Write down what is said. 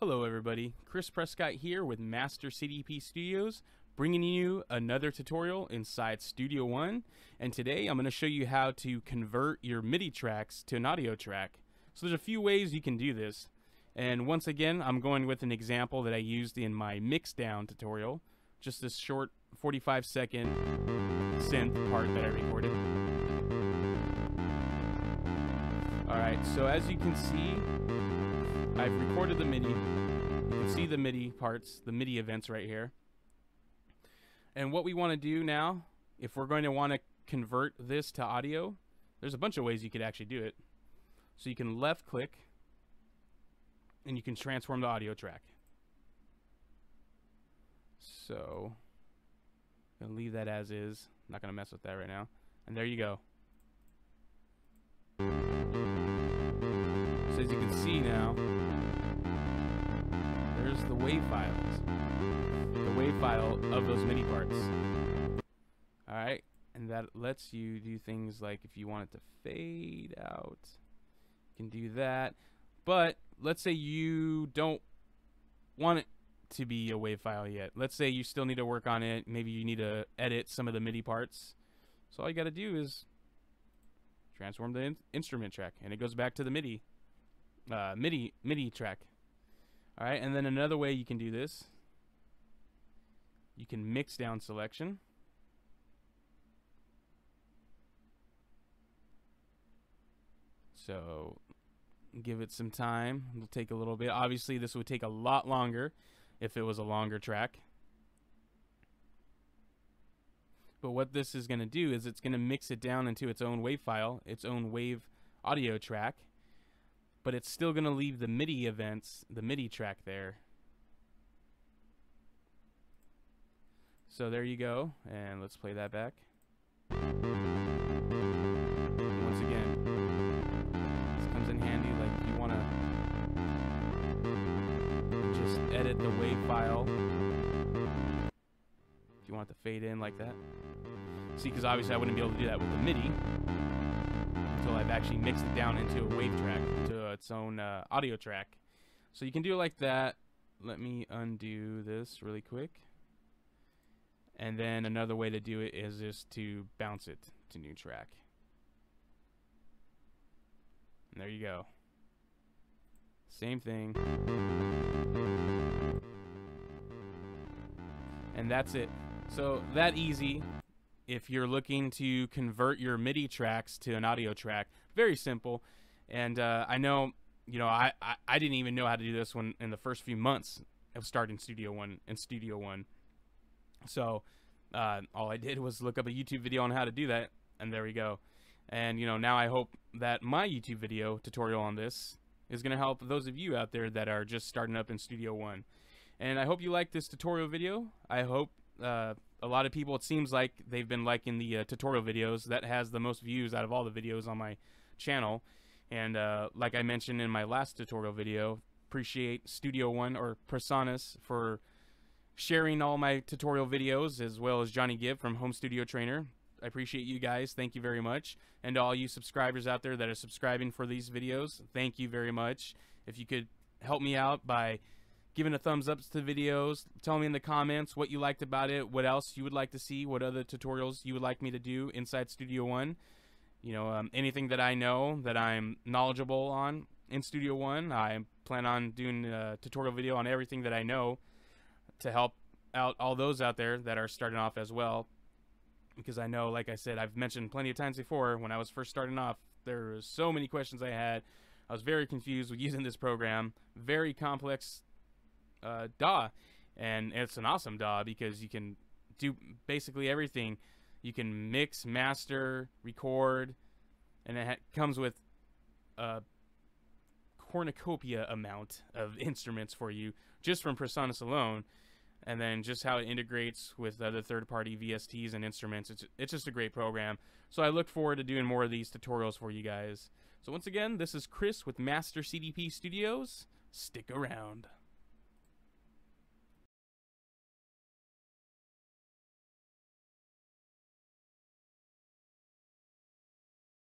Hello, everybody. Chris Prescott here with Master CDP Studios, bringing you another tutorial inside Studio One. And today I'm going to show you how to convert your MIDI tracks to an audio track. So there's a few ways you can do this. And once again, I'm going with an example that I used in my mixdown tutorial, just this short 45 second synth part that I recorded. Alright, so as you can see, I've recorded the MIDI. You can see the MIDI parts, the MIDI events right here. And what we want to do now, if we're going to want to convert this to audio, there's a bunch of ways you could actually do it. So you can left click and you can transform the audio track. So, I'm gonna leave that as is. not gonna mess with that right now. And there you go. As you can see now, there's the wave files. The wave file of those MIDI parts. Alright, and that lets you do things like if you want it to fade out, you can do that. But let's say you don't want it to be a wave file yet. Let's say you still need to work on it. Maybe you need to edit some of the MIDI parts. So all you got to do is transform the in instrument track, and it goes back to the MIDI uh, MIDI MIDI track. All right, and then another way you can do this, you can mix down selection. So give it some time. It'll take a little bit. Obviously, this would take a lot longer if it was a longer track. But what this is going to do is it's going to mix it down into its own wave file, its own wave audio track but it's still going to leave the MIDI events, the MIDI track there. So there you go, and let's play that back. Once again, this comes in handy like if you want to just edit the wave file. If you want it to fade in like that. See, because obviously I wouldn't be able to do that with the MIDI until I've actually mixed it down into a wave track, to its own uh, audio track. So you can do it like that. Let me undo this really quick. And then another way to do it is just to bounce it to new track. And there you go. Same thing. And that's it. So that easy if you're looking to convert your MIDI tracks to an audio track. Very simple. And uh, I know, you know, I, I, I, didn't even know how to do this when in the first few months of starting Studio One and Studio One. So uh, all I did was look up a YouTube video on how to do that, and there we go. And you know, now I hope that my YouTube video tutorial on this is going to help those of you out there that are just starting up in Studio One. And I hope you like this tutorial video. I hope uh, a lot of people, it seems like they've been liking the uh, tutorial videos. That has the most views out of all the videos on my channel. And uh, like I mentioned in my last tutorial video, appreciate Studio One or Presonus for sharing all my tutorial videos as well as Johnny Geib from Home Studio Trainer. I appreciate you guys. Thank you very much. And all you subscribers out there that are subscribing for these videos, thank you very much. If you could help me out by giving a thumbs up to the videos, tell me in the comments what you liked about it, what else you would like to see, what other tutorials you would like me to do inside Studio One. You know, um, anything that I know that I'm knowledgeable on in Studio One, I plan on doing a tutorial video on everything that I know to help out all those out there that are starting off as well. Because I know, like I said, I've mentioned plenty of times before, when I was first starting off, there were so many questions I had. I was very confused with using this program. Very complex uh, DAW, and it's an awesome DAW because you can do basically everything. You can mix, master, record, and it comes with a cornucopia amount of instruments for you just from Presonus alone. And then just how it integrates with other third-party VSTs and instruments. It's, it's just a great program. So I look forward to doing more of these tutorials for you guys. So once again, this is Chris with Master CDP Studios. Stick around.